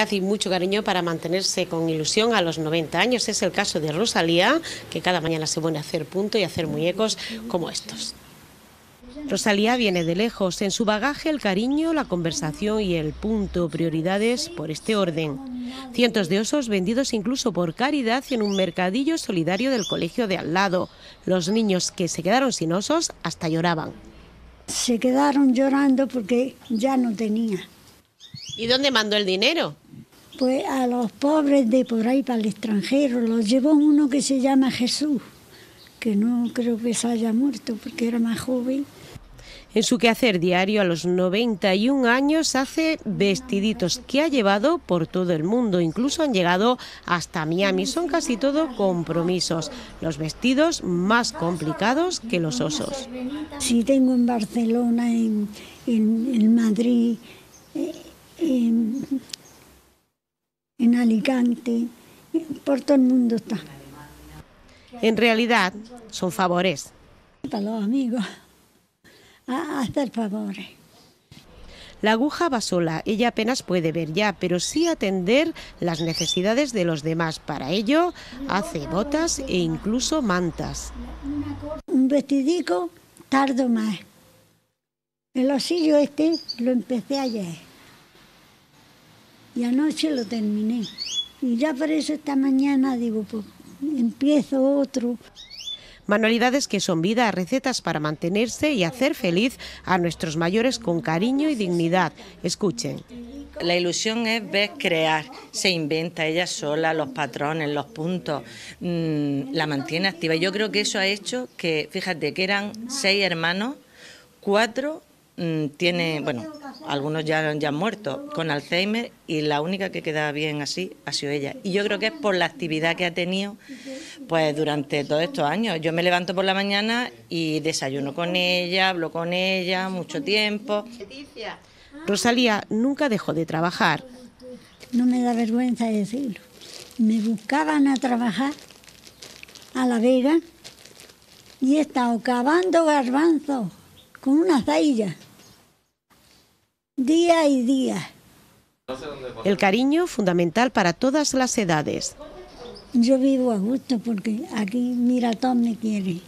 Hace mucho cariño para mantenerse con ilusión a los 90 años. Es el caso de Rosalía, que cada mañana se pone a hacer punto y a hacer muñecos como estos. Rosalía viene de lejos, en su bagaje el cariño, la conversación y el punto, prioridades por este orden. Cientos de osos vendidos incluso por caridad en un mercadillo solidario del colegio de al lado. Los niños que se quedaron sin osos hasta lloraban. Se quedaron llorando porque ya no tenía. ¿Y dónde mandó el dinero? Pues a los pobres de por ahí para el extranjero los llevó uno que se llama Jesús, que no creo que se haya muerto porque era más joven. En su quehacer diario a los 91 años hace vestiditos que ha llevado por todo el mundo, incluso han llegado hasta Miami. Son casi todo compromisos, los vestidos más complicados que los osos. Sí, tengo en Barcelona, en, en, en Madrid, eh, en, en Alicante, por todo el mundo está. En realidad son favores. Para los amigos, a hacer favores. La aguja va sola, ella apenas puede ver ya, pero sí atender las necesidades de los demás. Para ello hace botas e incluso mantas. Un vestidico tardo más. El osillo este lo empecé ayer y anoche lo terminé. Y ya por eso esta mañana digo, pues empiezo otro. Manualidades que son vida, recetas para mantenerse y hacer feliz a nuestros mayores con cariño y dignidad. Escuchen. La ilusión es ver crear, se inventa ella sola los patrones, los puntos, mmm, la mantiene activa. Yo creo que eso ha hecho que, fíjate, que eran seis hermanos, cuatro mmm, tiene, bueno, algunos ya, ya han muerto con Alzheimer y la única que queda bien así ha sido ella. Y yo creo que es por la actividad que ha tenido pues durante todos estos años. Yo me levanto por la mañana y desayuno con ella, hablo con ella mucho tiempo. Rosalía nunca dejó de trabajar. No me da vergüenza decirlo. Me buscaban a trabajar a La Vega y he estado cavando garbanzos con una zailla día y día. El cariño fundamental para todas las edades. Yo vivo a gusto porque aquí mira todo me quiere.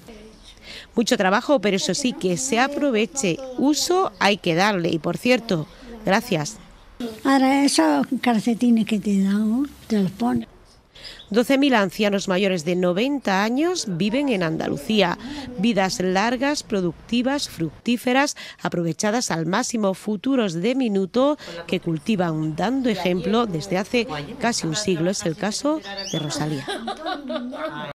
Mucho trabajo, pero eso sí, que se aproveche. Uso hay que darle. Y por cierto, gracias. Ahora esos calcetines que te dan, te los pones. 12.000 ancianos mayores de 90 años viven en Andalucía. Vidas largas, productivas, fructíferas, aprovechadas al máximo, futuros de minuto que cultivan dando ejemplo desde hace casi un siglo. Es el caso de Rosalía.